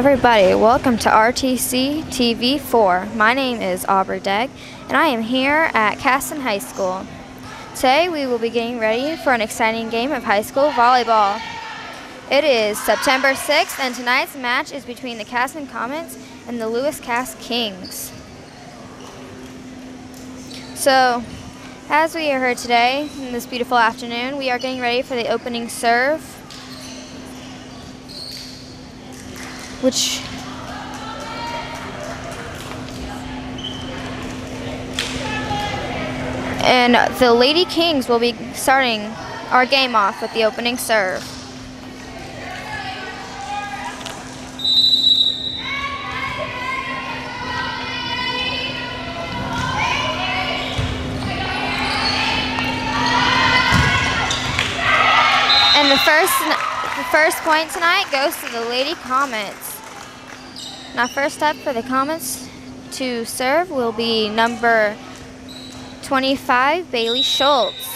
Everybody. Welcome to RTC TV 4. My name is Aubrey Degg, and I am here at Caston High School. Today, we will be getting ready for an exciting game of high school volleyball. It is September 6th, and tonight's match is between the Caston Comets and the Lewis Cass Kings. So, as we heard today, in this beautiful afternoon, we are getting ready for the opening serve which and the Lady Kings will be starting our game off with the opening serve. And the first the first point tonight goes to the Lady Comets. Now first up for the Comets to serve will be number 25, Bailey Schultz.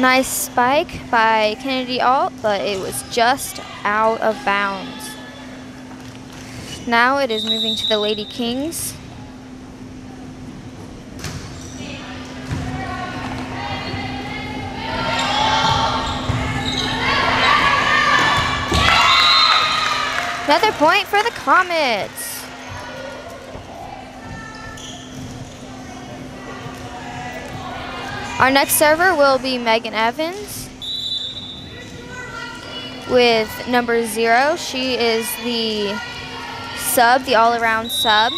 Nice spike by Kennedy Alt, but it was just out of bounds. Now it is moving to the Lady Kings. Another point for the Comets. Our next server will be Megan Evans with number zero. She is the sub, the all-around sub.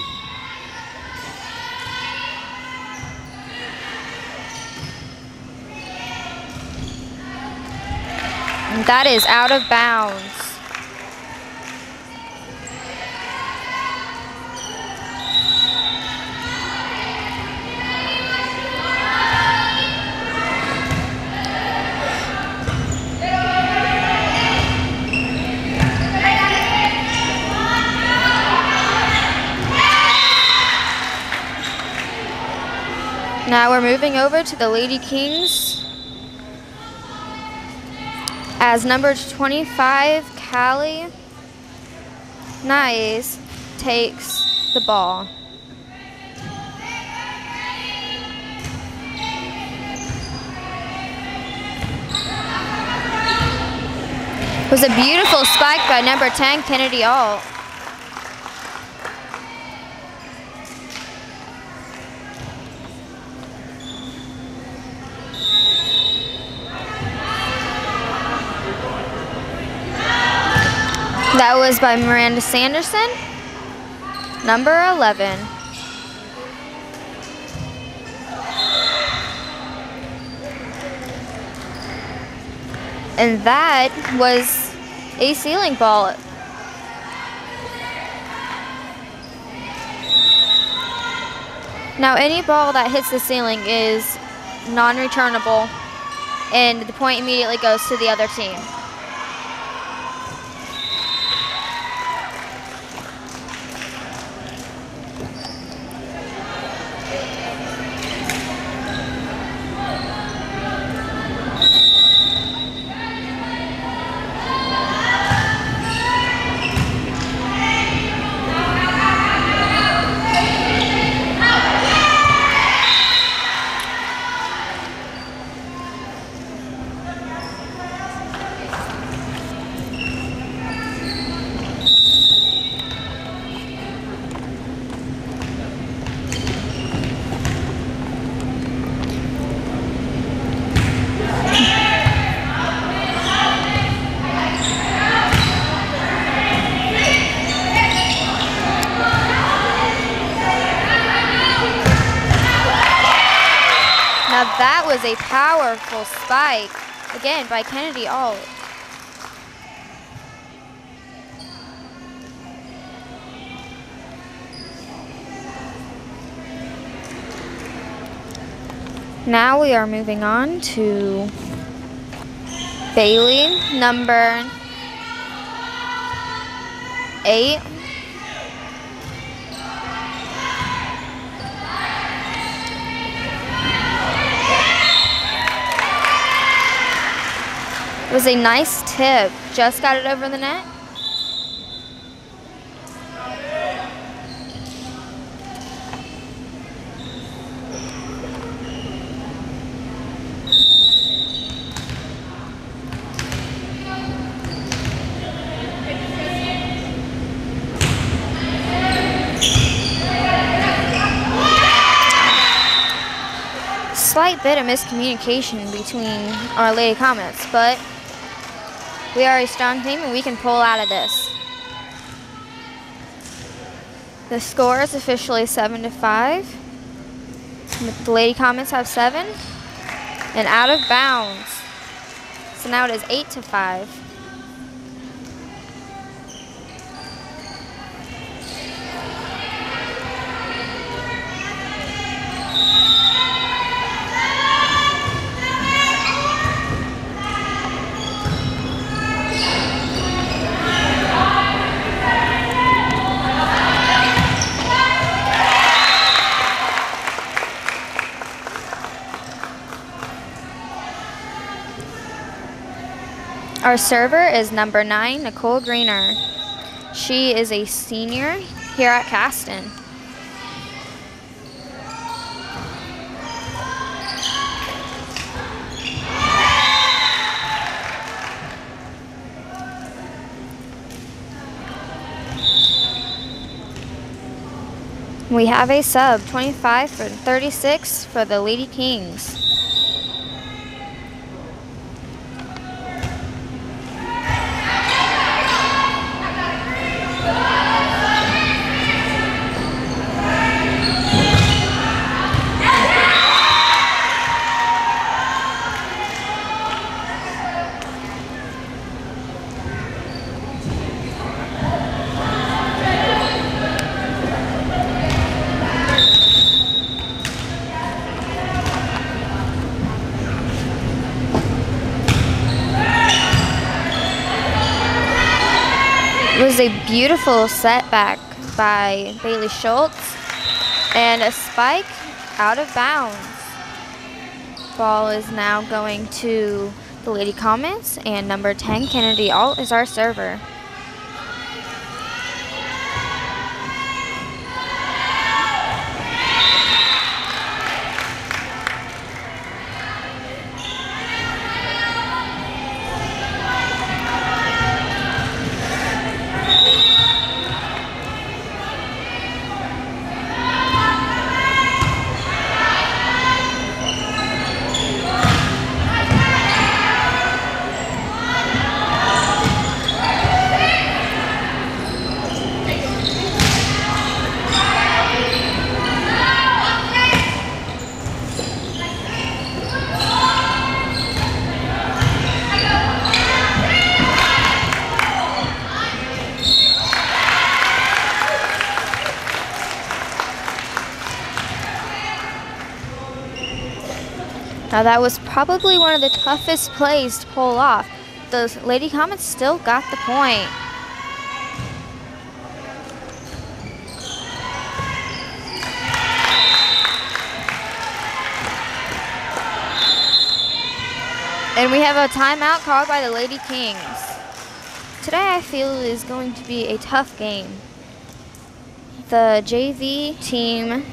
That is out of bounds. Now we're moving over to the Lady Kings as number 25, Callie Nice takes the ball. It was a beautiful spike by number 10, Kennedy Alt. That was by Miranda Sanderson, number 11. And that was a ceiling ball. Now any ball that hits the ceiling is non-returnable and the point immediately goes to the other team. Now that was a powerful spike, again, by Kennedy Alt. Now we are moving on to Bailey, number eight. It was a nice tip. Just got it over the net. Slight bit of miscommunication between our Lady Comets, but we are a strong team and we can pull out of this. The score is officially 7 to 5. The Lady Comets have 7 and out of bounds. So now it is 8 to 5. Our server is number nine, Nicole Greener. She is a senior here at Caston. We have a sub, 25 for 36 for the Lady Kings. Was a beautiful setback by Bailey Schultz and a spike out of bounds. Ball is now going to the Lady Comets and number 10 Kennedy Alt is our server. That was probably one of the toughest plays to pull off. The Lady Comets still got the point. And we have a timeout called by the Lady Kings. Today I feel is going to be a tough game. The JV team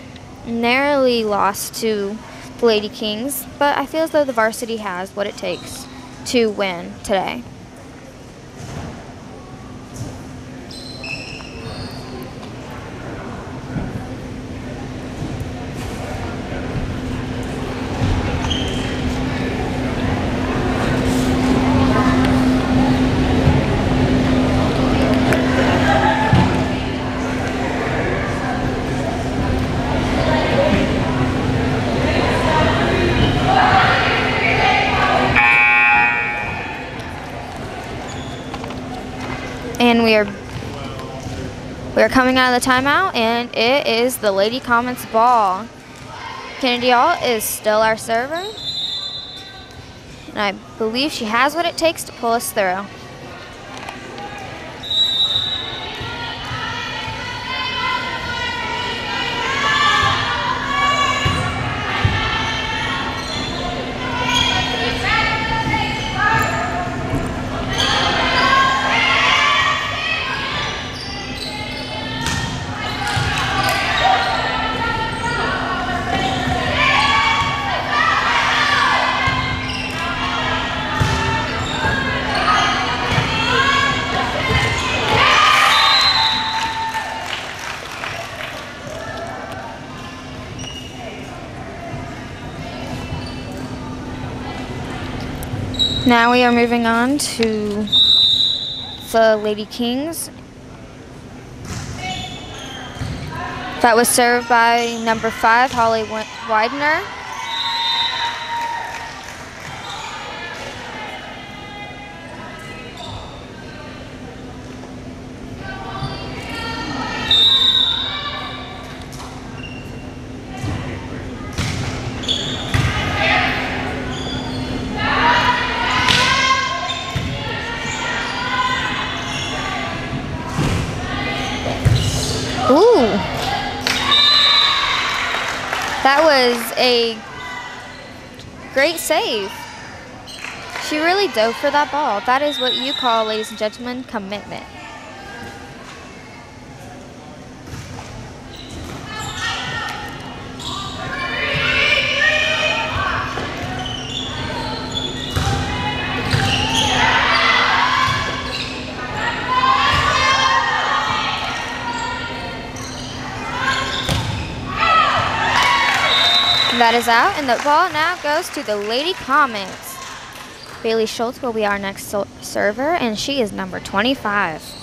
narrowly lost to the Lady Kings, but I feel as though the varsity has what it takes to win today. And we are we are coming out of the timeout, and it is the Lady Comets ball. Kennedy Alt is still our server. And I believe she has what it takes to pull us through. Now we are moving on to the Lady Kings. That was served by number five, Holly Widener. Ooh. That was a great save. She really dove for that ball. That is what you call, ladies and gentlemen, commitment. That is out, and the ball now goes to the Lady Comets. Bailey Schultz will be our next server, and she is number 25.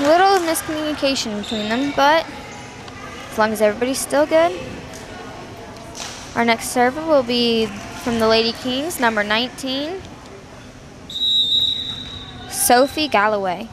Little miscommunication between them, but as long as everybody's still good. Our next server will be from the Lady Kings, number 19, Sophie Galloway.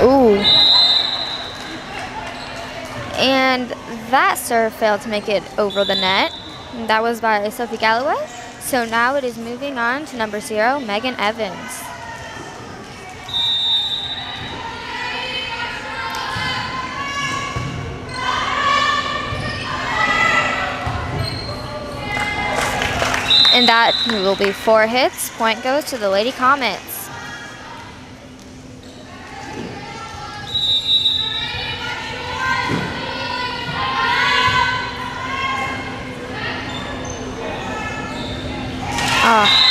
Ooh. And that serve failed to make it over the net. That was by Sophie Galloway. So now it is moving on to number zero, Megan Evans. And that will be four hits. Point goes to the Lady Comets. Ah.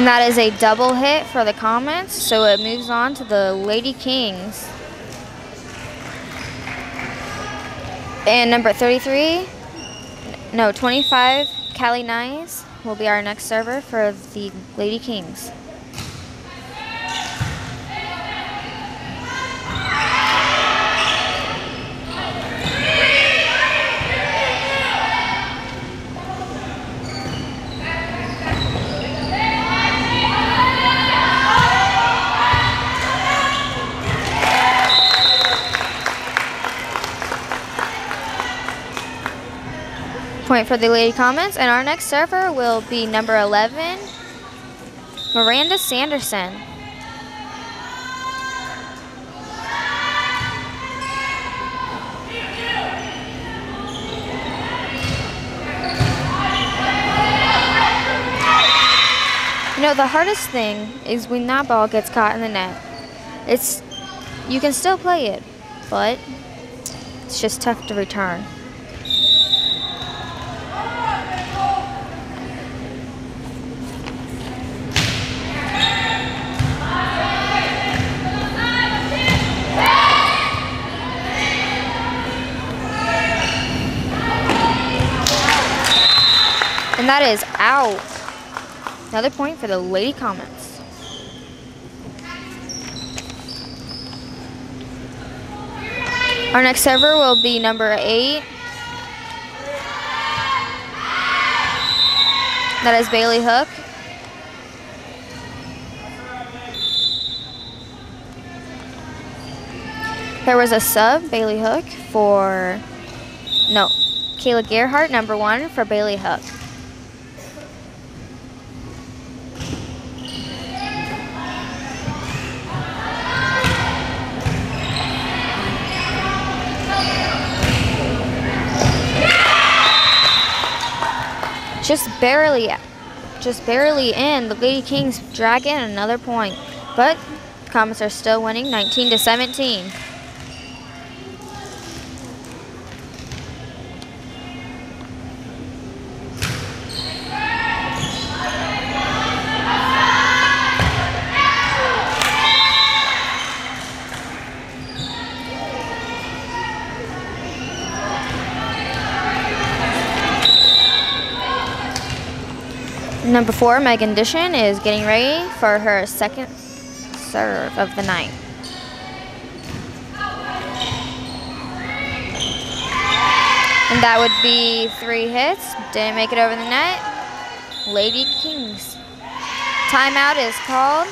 And that is a double hit for the Comets, so it moves on to the Lady Kings. And number 33, no, 25, Callie Nyes will be our next server for the Lady Kings. Point for the Lady Comets. And our next server will be number 11, Miranda Sanderson. You know, the hardest thing is when that ball gets caught in the net. It's, you can still play it, but it's just tough to return. That is out. Another point for the Lady Comets. Our next server will be number eight. That is Bailey Hook. There was a sub, Bailey Hook, for, no, Kayla Gerhart, number one, for Bailey Hook. Just barely, just barely in. The Lady Kings drag in another point, but the Comets are still winning 19 to 17. Number four, Megan Dishon, is getting ready for her second serve of the night. And that would be three hits. Didn't make it over the net. Lady Kings. Timeout is called.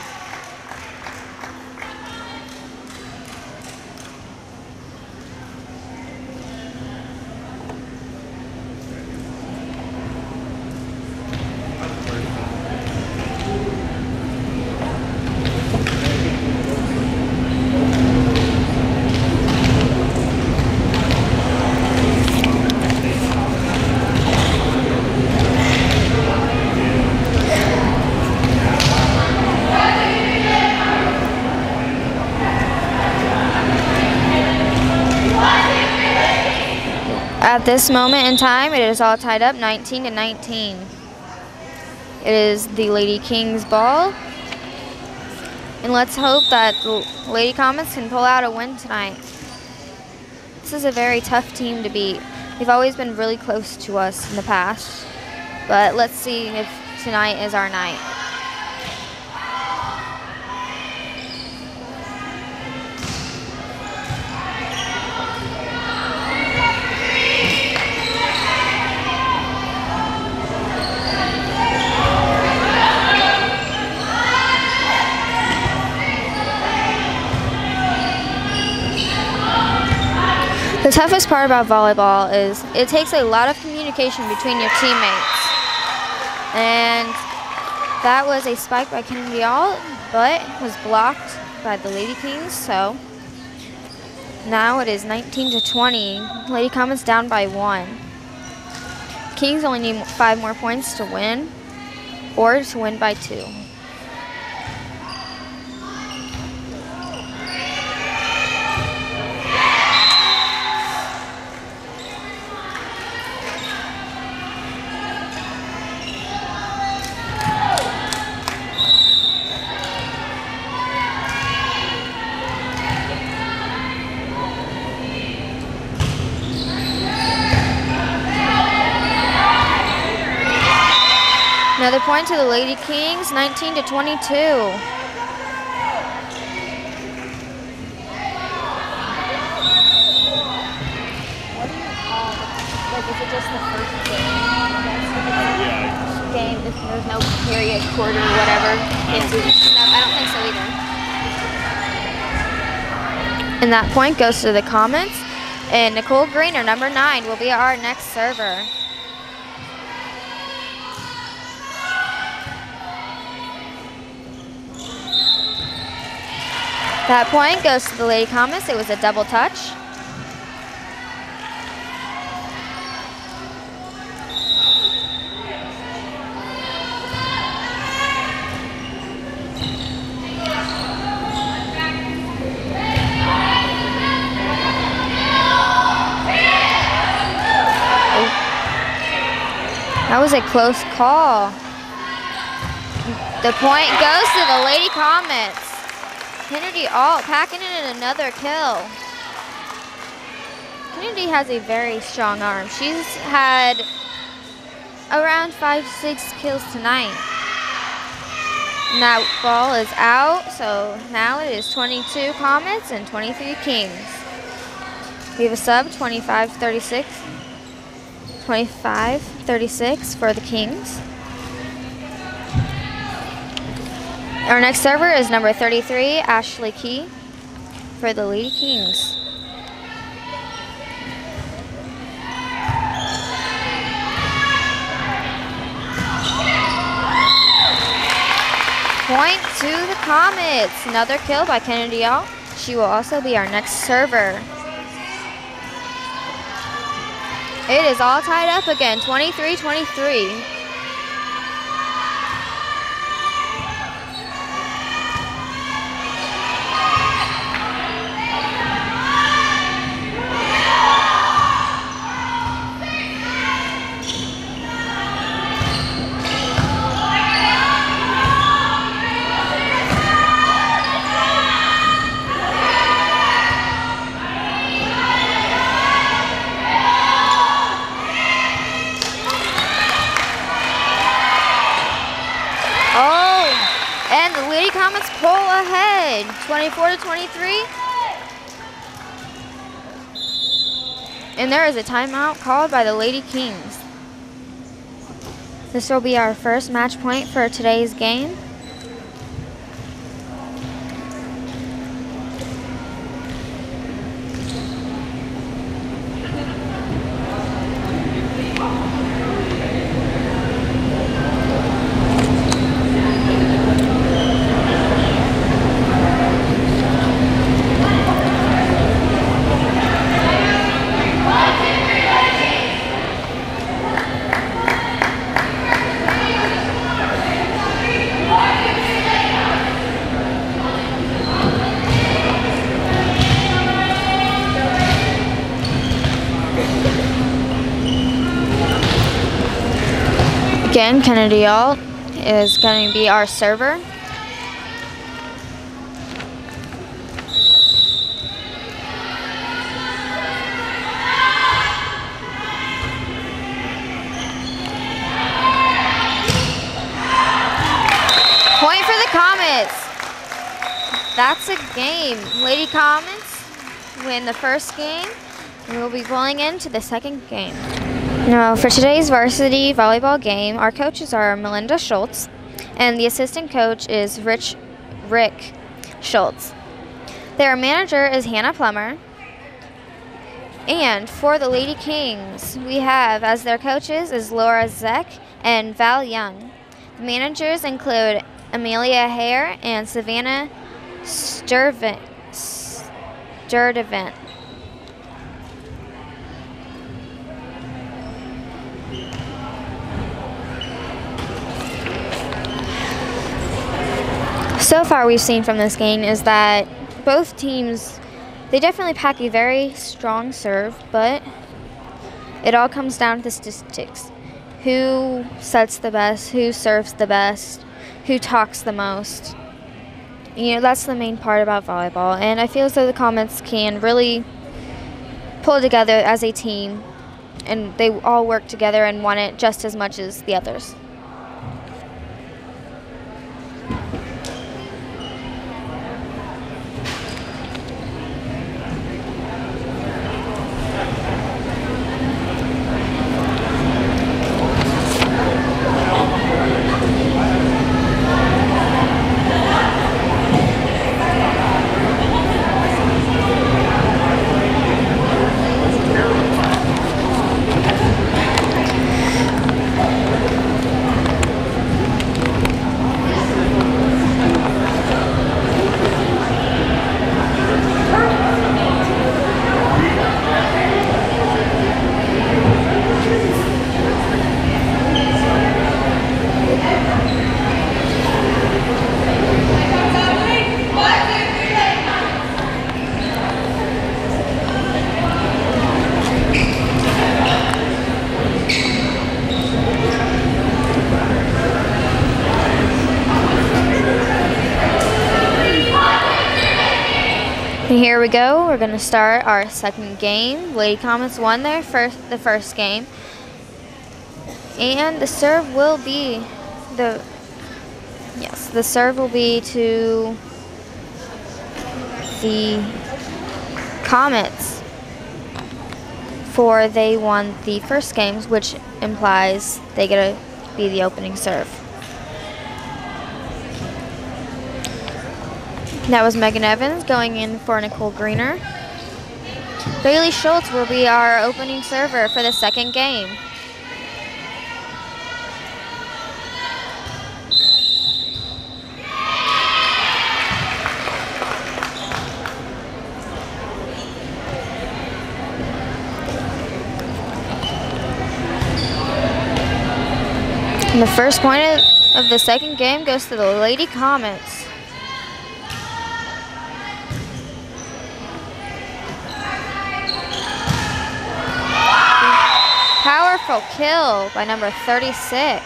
At this moment in time, it is all tied up 19 to 19. It is the Lady Kings ball. And let's hope that the Lady Comets can pull out a win tonight. This is a very tough team to beat. They've always been really close to us in the past. But let's see if tonight is our night. Toughest part about volleyball is it takes a lot of communication between your teammates. And that was a spike by Kennedy Alt, but was blocked by the Lady Kings, so now it is 19 to 20. Lady Comets down by one. Kings only need five more points to win, or to win by two. Another to the Lady Kings, 19 to 22. Like, is it just the first game? Game, there's no period, quarter, whatever. It's, no, I don't think so either. And that point goes to the Comets. And Nicole Greener, number nine, will be our next server. That point goes to the Lady Comets. It was a double touch. Oh. That was a close call. The point goes to the Lady Comets. Kennedy Alt packing in another kill. Kennedy has a very strong arm. She's had around five, six kills tonight. And that ball is out, so now it is 22 Comets and 23 Kings. We have a sub, 25-36. 25-36 for the Kings. Our next server is number 33, Ashley Key, for the Lady Kings. Point to the Comets. Another kill by Kennedy Alt. She will also be our next server. It is all tied up again, 23-23. 24 to 23. And there is a timeout called by the Lady Kings. This will be our first match point for today's game. Kennedy Alt is going to be our server. Point for the Comets. That's a game. Lady Comets win the first game. We will be rolling into the second game. Now, for today's varsity volleyball game, our coaches are Melinda Schultz, and the assistant coach is Rich Rick Schultz. Their manager is Hannah Plummer. And for the Lady Kings, we have as their coaches is Laura Zeck and Val Young. The managers include Amelia Hare and Savannah Sturvant. Sturdivant. So far we've seen from this game is that both teams they definitely pack a very strong serve but it all comes down to the statistics. Who sets the best who serves the best who talks the most. You know that's the main part about volleyball and i feel as though the Comets can really pull together as a team and they all work together and want it just as much as the others here we go. We're going to start our second game. Lady Comets won their first the first game. And the serve will be the yes, the serve will be to the Comets for they won the first games, which implies they get to be the opening serve. That was Megan Evans going in for Nicole Greener. Bailey Schultz will be our opening server for the second game. And the first point of, of the second game goes to the Lady Comets. Kill by number 36.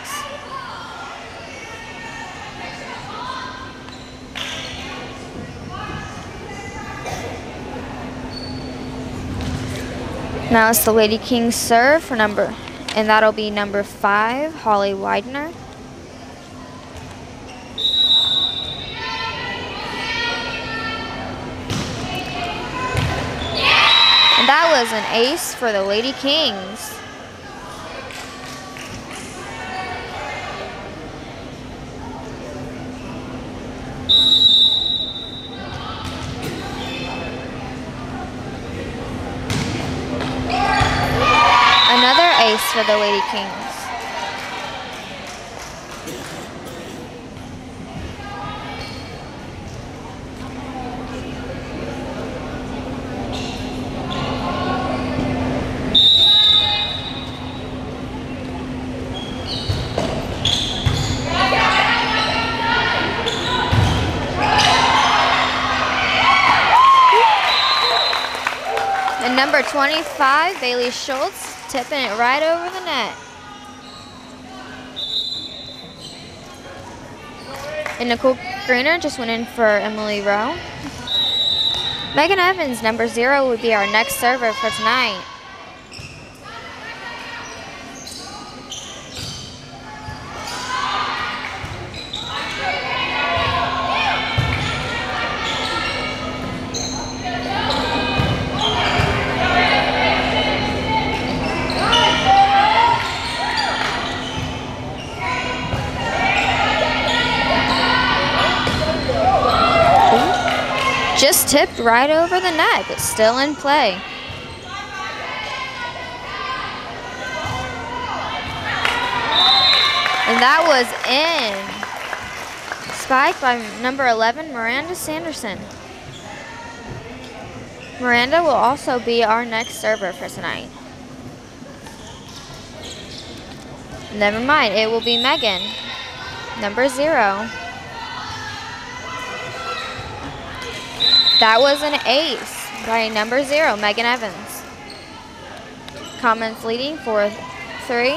Now it's the Lady King serve for number and that'll be number five, Holly Widener. And that was an ace for the Lady Kings. ace for the Lady Kings. Number 25, Bailey Schultz, tipping it right over the net. And Nicole Greener just went in for Emily Rowe. Megan Evans, number zero, would be our next server for tonight. Just tipped right over the net, but still in play. And that was in. Spike by number 11, Miranda Sanderson. Miranda will also be our next server for tonight. Never mind, it will be Megan, number zero. That was an ace by number zero, Megan Evans. Comets leading for three.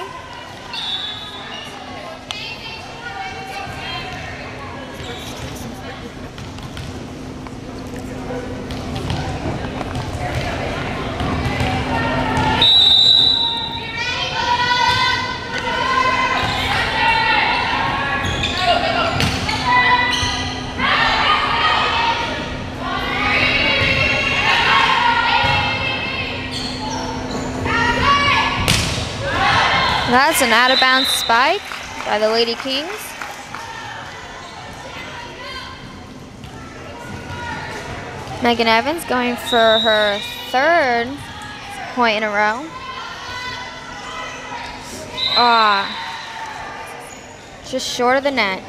That's an out of bounds spike by the Lady Kings. Megan Evans going for her third point in a row. Ah, just short of the net.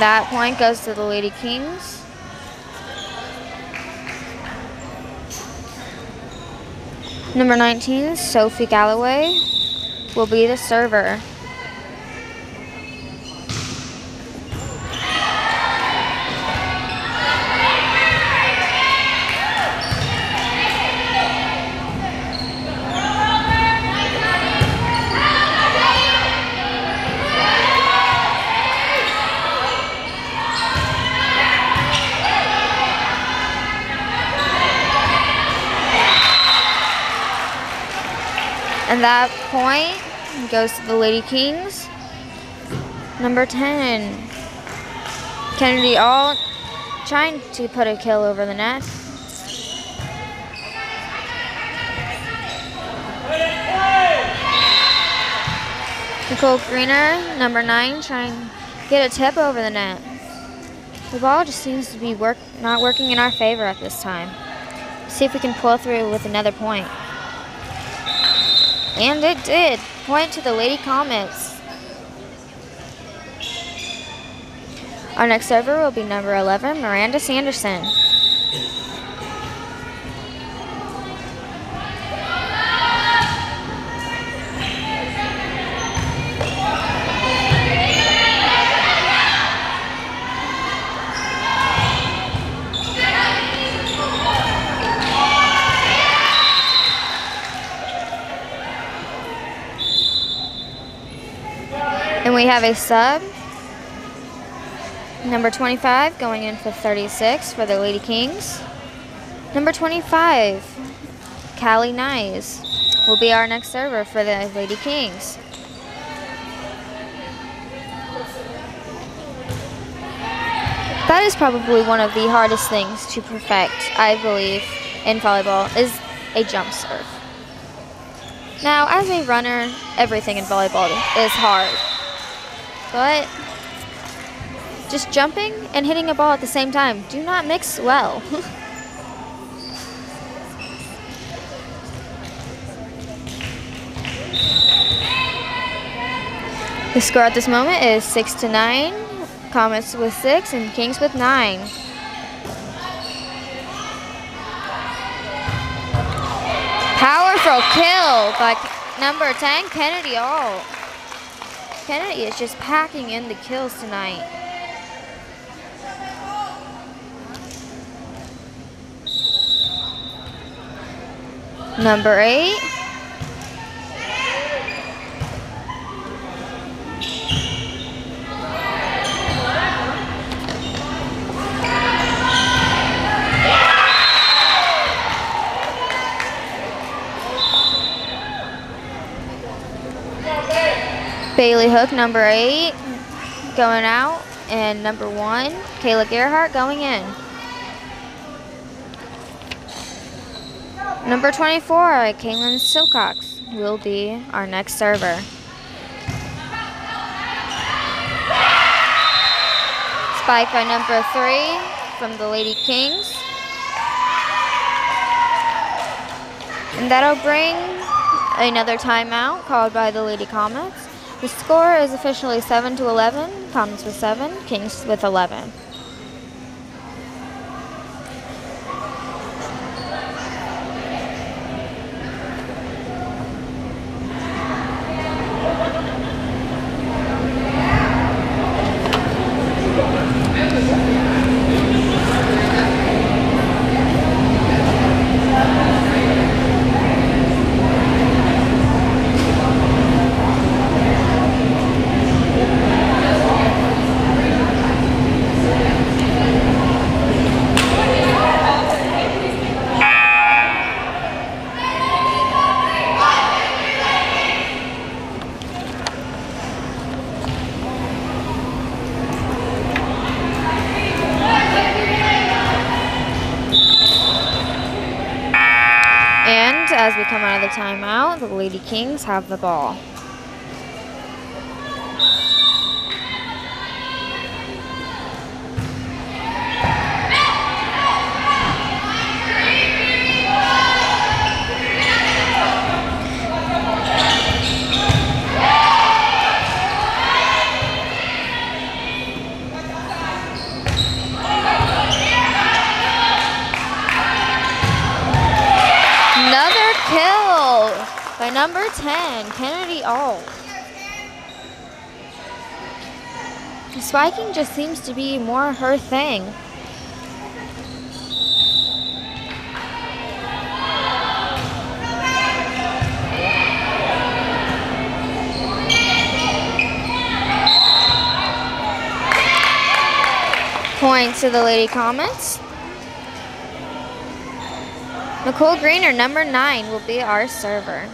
that point goes to the Lady Kings. Number 19, Sophie Galloway, will be the server. That point goes to the Lady Kings. Number 10, Kennedy Alt trying to put a kill over the net. Nicole Greener, number 9, trying to get a tip over the net. The ball just seems to be work not working in our favor at this time. See if we can pull through with another point. And it did. Point to the Lady Comets. Our next server will be number 11, Miranda Sanderson. We have a sub. Number 25 going in for 36 for the Lady Kings. Number 25, Callie Nyes, will be our next server for the Lady Kings. That is probably one of the hardest things to perfect, I believe, in volleyball, is a jump serve. Now, as a runner, everything in volleyball is hard. But just jumping and hitting a ball at the same time do not mix well. the score at this moment is 6 to 9. Comets with 6 and Kings with 9. Powerful kill by number 10, Kennedy Alt. Kennedy is just packing in the kills tonight. Number eight. Bailey Hook, number eight, going out. And number one, Kayla Gerhart going in. Number 24, Kaylin Silcox will be our next server. Spike by number three from the Lady Kings. And that'll bring another timeout called by the Lady Comets. The score is officially 7 to 11. Comets with 7, Kings with 11. And as we come out of the timeout, the Lady Kings have the ball. Another kill by number 10, Kennedy Alt. Spiking just seems to be more her thing. Point to the Lady Comets. Nicole Greener, number nine, will be our server.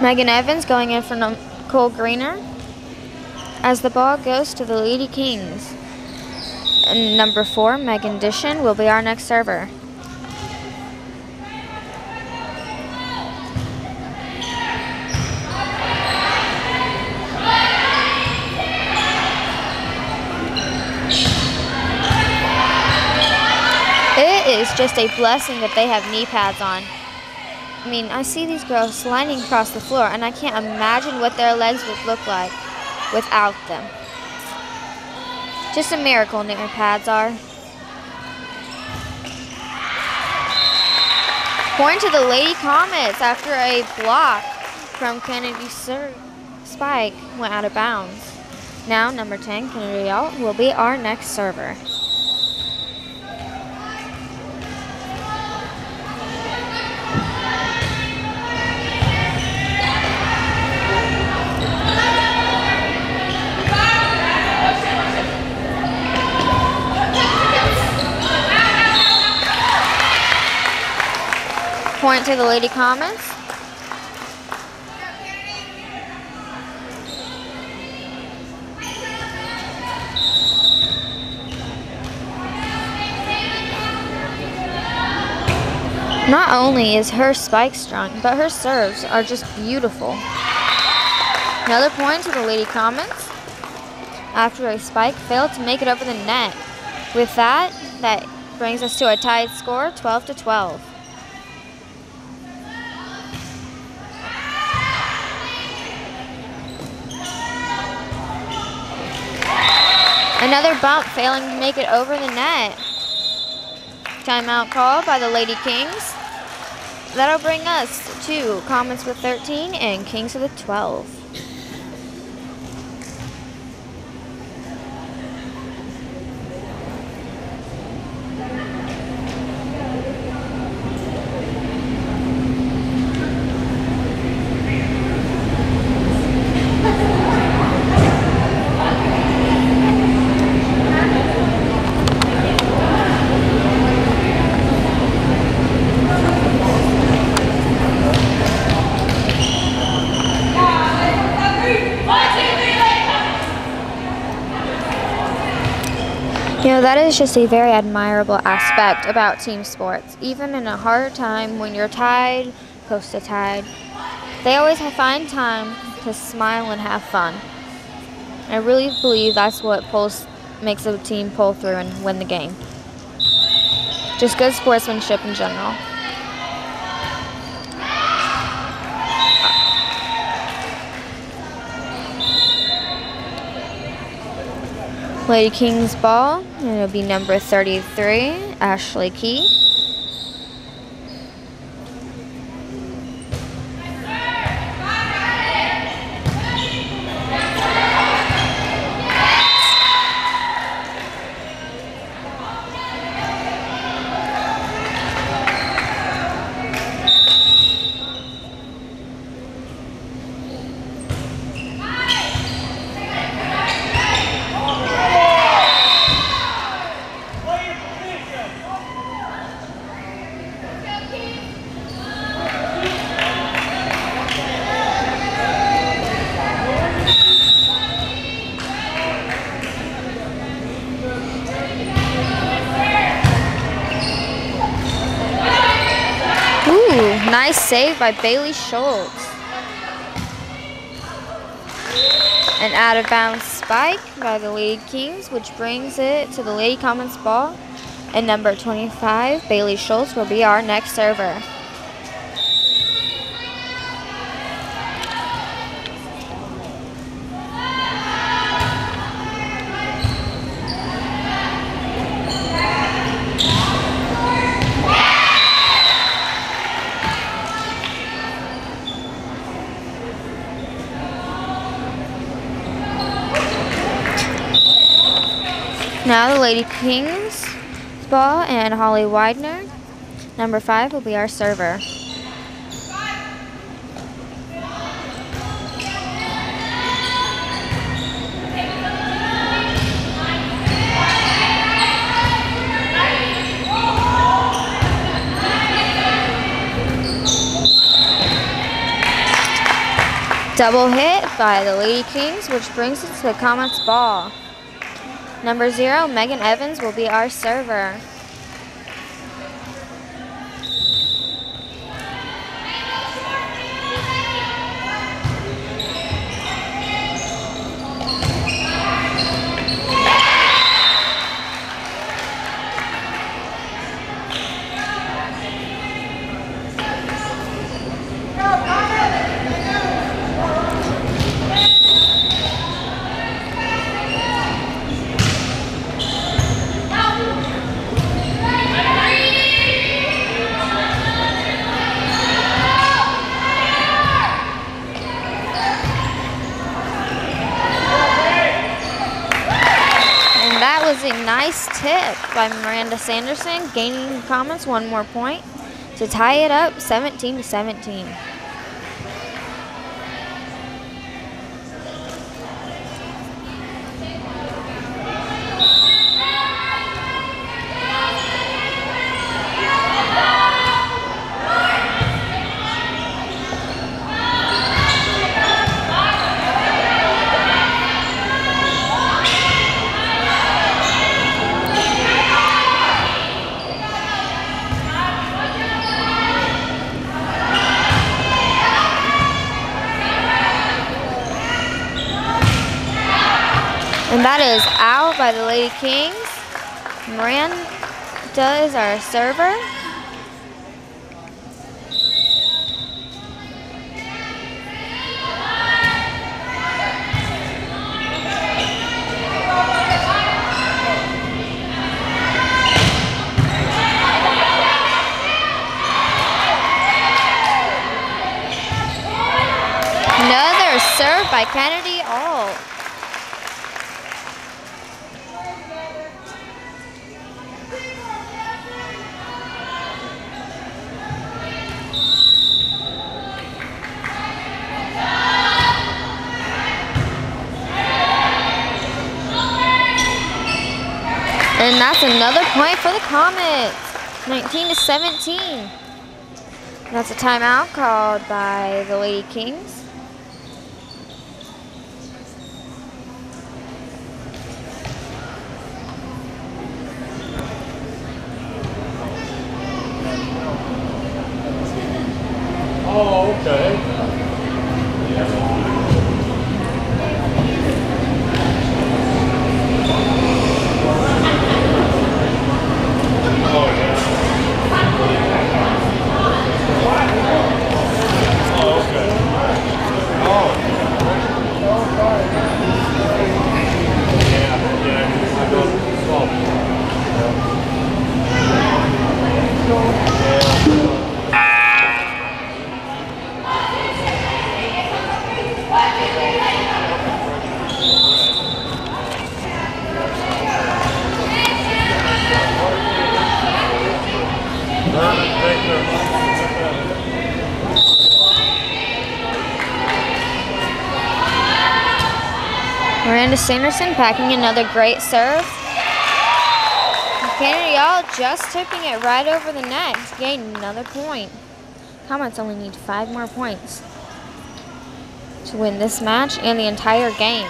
Megan Evans going in for Nicole Greener. As the ball goes to the Lady Kings. And number four, Megan Dishon, will be our next server. It is just a blessing that they have knee pads on. I mean, I see these girls sliding across the floor, and I can't imagine what their legs would look like without them. Just a miracle knee pads are. Point to the Lady Comets after a block from Kennedy Sir Spike went out of bounds. Now, number 10, Kennedy Alt, will be our next server. Point to the Lady Comets. Not only is her spike strong, but her serves are just beautiful. Another point to the Lady Comets. After a spike failed to make it over the net. With that, that brings us to a tied score, 12 to 12. Another bump failing to make it over the net. Timeout call by the Lady Kings. That'll bring us to Comets with 13 and Kings with 12. Know, that is just a very admirable aspect about team sports. Even in a hard time, when you're tied, close to tied, they always find time to smile and have fun. I really believe that's what pulls, makes a team pull through and win the game. Just good sportsmanship in general. Lady King's ball, and it'll be number 33, Ashley Key. Save by Bailey Schultz. An out of bounds spike by the Lady Kings, which brings it to the Lady Comets ball. And number 25, Bailey Schultz, will be our next server. Now the Lady Kings ball and Holly Widener. Number five will be our server. Double hit by the Lady Kings, which brings it to the Comets ball. Number zero, Megan Evans, will be our server. nice tip by Miranda Sanderson, gaining Comets one more point to tie it up 17 to 17. Is out by the Lady Kings. Miranda is our server. Another serve by Kennedy And that's another point for the Comets. 19 to 17. That's a timeout called by the Lady Kings. Oh, okay. Sanderson packing another great serve. Kennedy Alt just tipping it right over the net to gain another point. Comets only need five more points to win this match and the entire game.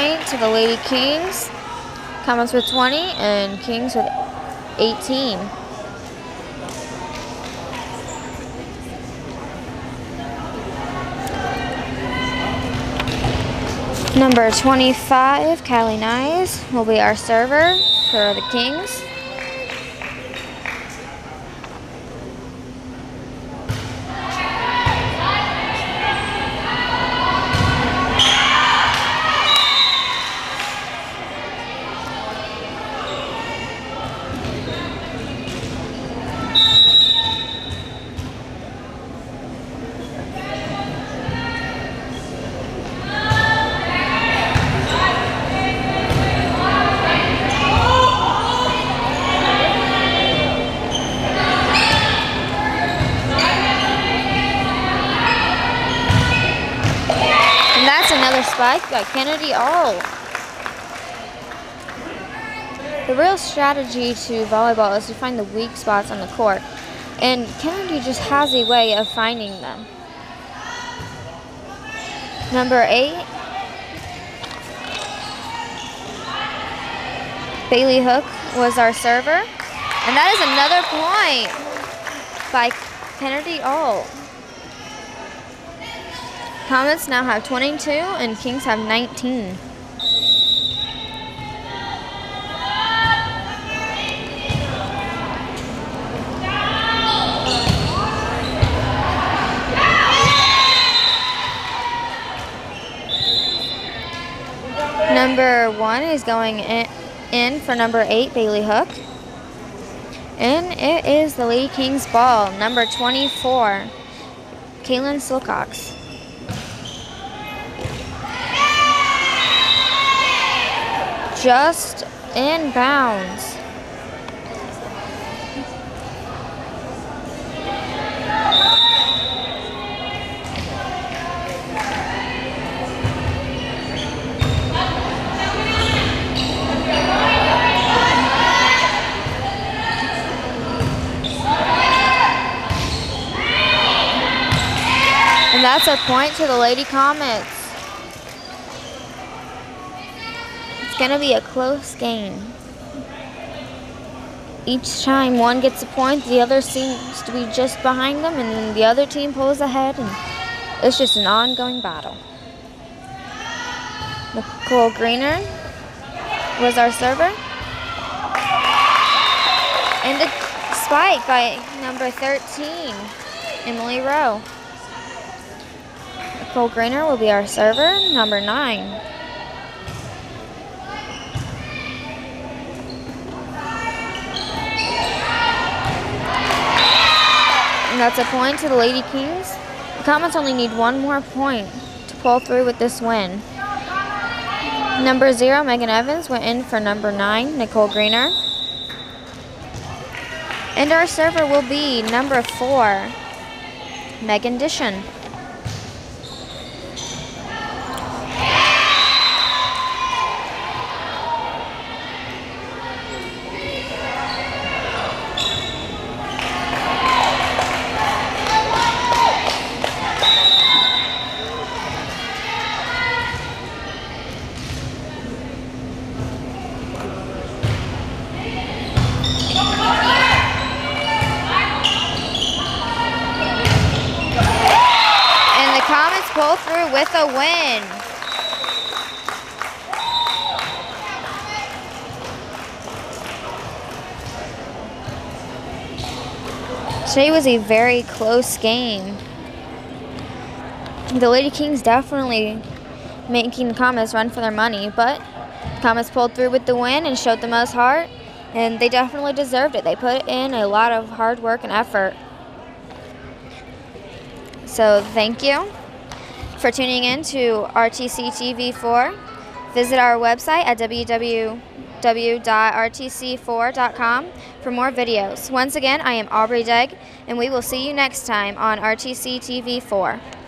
To the Lady Kings. Comets with 20 and Kings with 18. Number 25, Callie Nyes, will be our server for the Kings. Spike by Kennedy Alt. The real strategy to volleyball is to find the weak spots on the court, and Kennedy just has a way of finding them. Number eight, Bailey Hook was our server, and that is another point by Kennedy Alt. Comets now have 22 and Kings have 19. Number one is going in, in for number eight, Bailey Hook. And it is the Lady Kings ball, number 24, Kaylin Silcox. Just in bounds. And that's a point to the Lady Comets. going to be a close game. Each time one gets a point, the other seems to be just behind them, and then the other team pulls ahead, and it's just an ongoing battle. Nicole Greener was our server. And the spike by number 13, Emily Rowe. Nicole Greener will be our server, number 9. That's a point to the Lady Kings. The Comets only need one more point to pull through with this win. Number zero, Megan Evans, went in for number nine, Nicole Greener. And our server will be number four, Megan Dishon. And the Comets pull through with a win. Today was a very close game. The Lady Kings definitely making the Comets run for their money, but Comets pulled through with the win and showed the most heart, and they definitely deserved it. They put in a lot of hard work and effort. So thank you for tuning in to RTC TV4. Visit our website at www.rtc4.com for more videos. Once again, I am Aubrey Degg, and we will see you next time on RTC TV4.